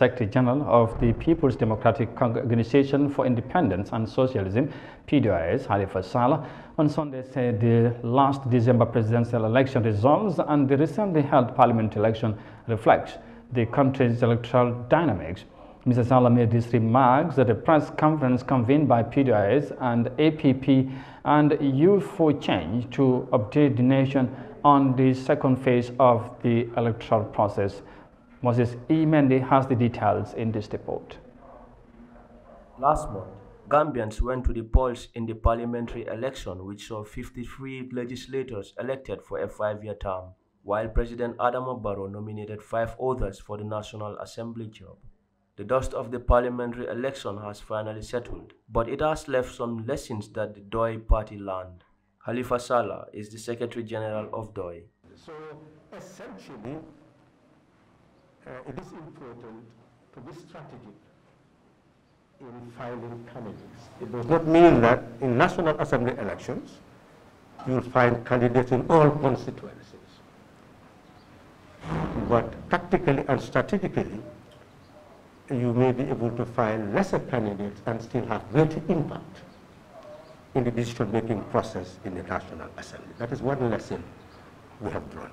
Secretary General of the People's Democratic Organization for Independence and Socialism, PDOIS, Halifa Sallah, on Sunday said the last December presidential election results and the recently held parliament election reflects the country's electoral dynamics. Mr. Sallah made these remarks at a press conference convened by PDOIS and APP and Youth for Change to update the nation on the second phase of the electoral process. Moses E. Mendy has the details in this report. Last month, Gambians went to the polls in the parliamentary election which saw 53 legislators elected for a five-year term, while President Adama Barrow nominated five others for the National Assembly job. The dust of the parliamentary election has finally settled, but it has left some lessons that the DOI party learned. Halifa Sallah is the Secretary General of DOI. So essentially, uh, it is important to be strategic in finding candidates. It does not mean that in National Assembly elections, you will find candidates in all constituencies. But tactically and strategically, you may be able to find lesser candidates and still have greater impact in the decision-making process in the National Assembly. That is one lesson we have drawn.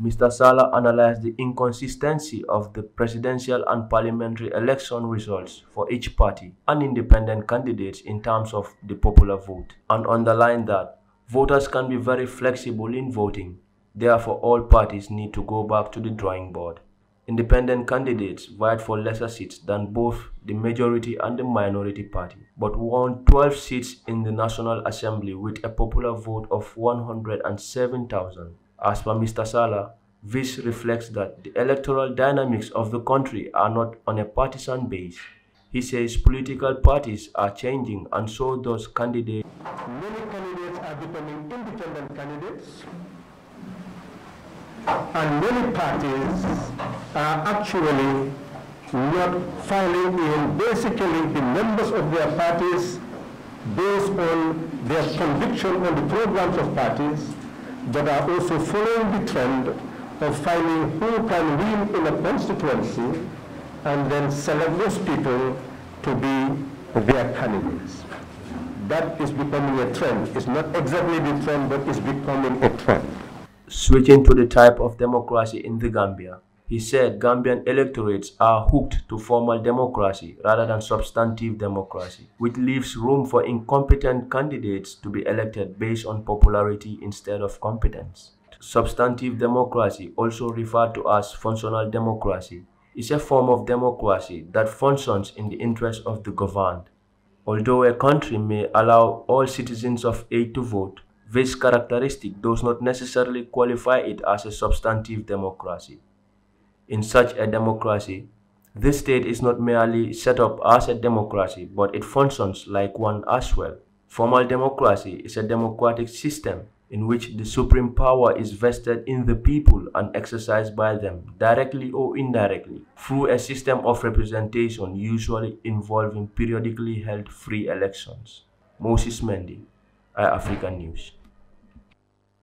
Mr. Sallah analyzed the inconsistency of the presidential and parliamentary election results for each party and independent candidates in terms of the popular vote and underlined that voters can be very flexible in voting. Therefore, all parties need to go back to the drawing board. Independent candidates vied for lesser seats than both the majority and the minority party, but won 12 seats in the National Assembly with a popular vote of 107,000. As per Mr. Sallah, this reflects that the electoral dynamics of the country are not on a partisan base. He says political parties are changing and so does candidates. Many candidates are becoming independent candidates and many parties are actually not filing in basically the members of their parties based on their conviction on the programs of parties but are also following the trend of finding who can win in a constituency and then select those people to be their candidates. That is becoming a trend. It's not exactly the trend, but it's becoming a trend. Switching to the type of democracy in the Gambia, he said Gambian electorates are hooked to formal democracy rather than substantive democracy, which leaves room for incompetent candidates to be elected based on popularity instead of competence. Substantive democracy, also referred to as functional democracy, is a form of democracy that functions in the interest of the governed. Although a country may allow all citizens of it to vote, this characteristic does not necessarily qualify it as a substantive democracy. In such a democracy, this state is not merely set up as a democracy, but it functions like one as well. Formal democracy is a democratic system in which the supreme power is vested in the people and exercised by them, directly or indirectly, through a system of representation usually involving periodically held free elections. Moses Mendy, iAfrican News.